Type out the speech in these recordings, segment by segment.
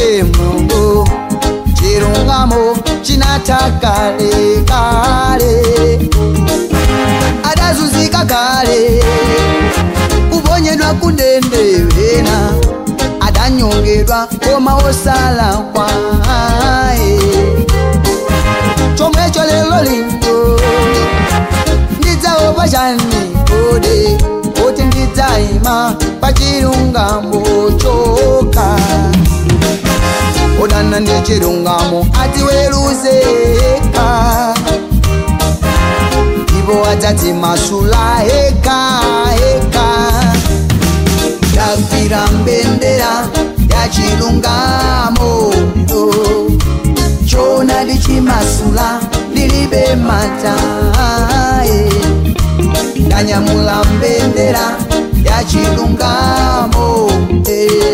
ke mungu chilungamo chinatakalekale adazuzika kale kubonyedwa kundendewena adanyongedwa koma osala kwae chomwecho lelo lindo ndidzawo pachandikode kuti ndidzaima pachilungamo choka nechirungamo atiweruzeeka ivo atati masula heka heka takwira mbendera yachirungamo chona dichimasula lilibe matae ndanyamula mbendera yachirungamo hey. Eh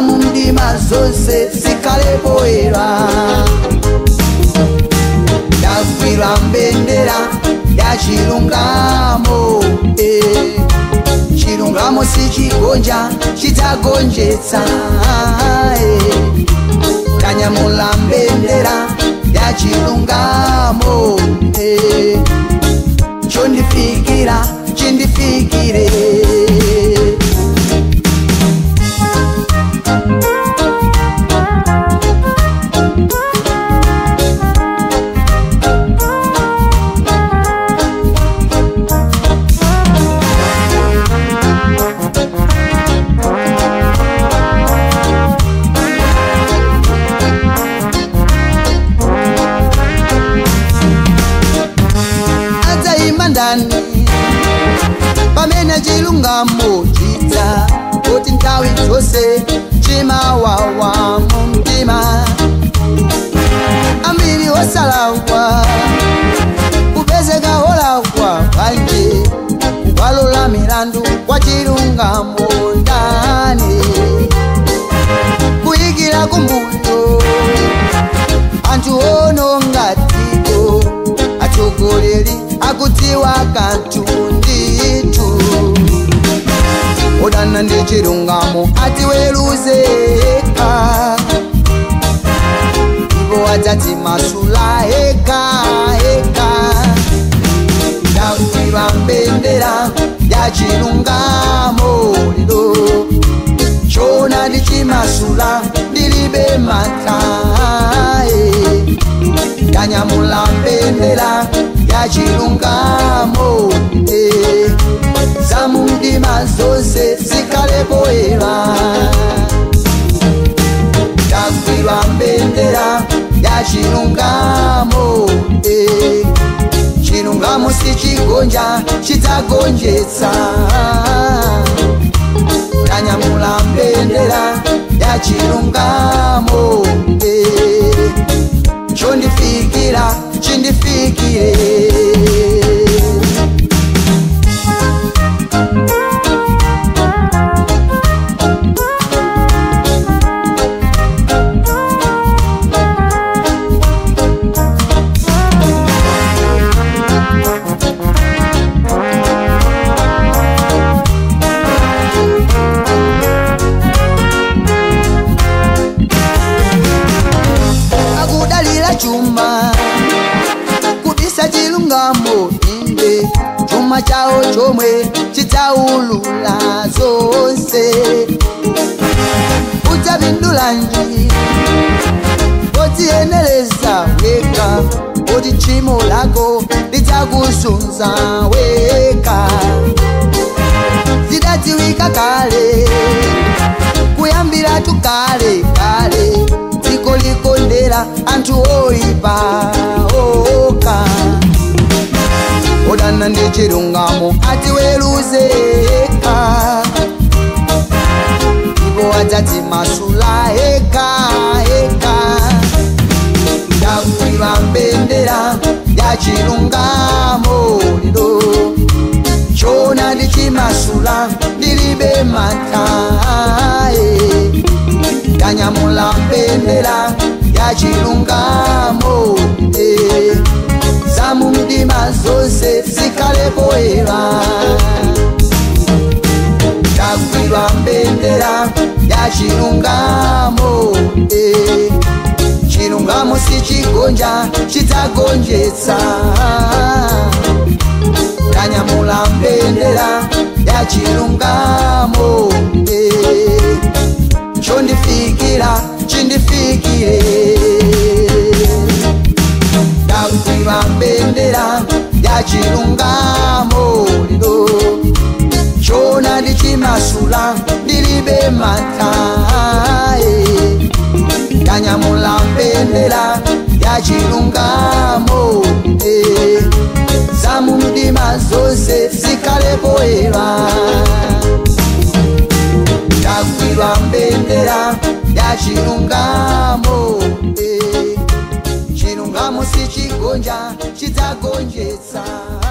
mundima zose zikale boyera ndagwirwa mbendera yachilungamo eh. chilungamo si chigonja chitagonjetsa tanyamula eh. mbendera yachilungamo eh. chondifikira chindifikira kunga mujiza kuti ntawi dzose njima wawa mumtima ambiri wosalawa kupezeka olawa panje kukwalola milandu kwa chilungamo ndani kuyikira kumbuyo anthu ononga dziko atsogoleri akudziwa kanthu ndiyo kudana ndechirungamo ati weruzeka ivo wadzati masula heka heka ndakuiva mbendera yachirungamo rido chona ndichimasula ndiribe matae ndanyamula mbendera yachirungamo chirungamo eh. chirungamo si chigonja chidzagonjesa tanyamula mbendera yachirungamo eh. chondifikira chindifikire simu lako lijakusunza weka zidaciwika kale kuyambila tukale kale zikolikondela antu oipa oka odana ndi chilungamo atiweluzeka ipo wadzadzimasula heka heka yanyamula mbendera yacilungamo eh. za mumdima zose zikalepo eva cakwilwa mbendera yacilungamo eh. cilungamo sicigonja cidzagonjesa yanyamula mbendera yacilungamo chilunga moliro chona ndichimasula ndilibe matae nyanyamulambendela yachilunga molide zamumdima zose zikalepoela ndagwilwa mbendela yachilunga molide musi chigonja chidzagonjesa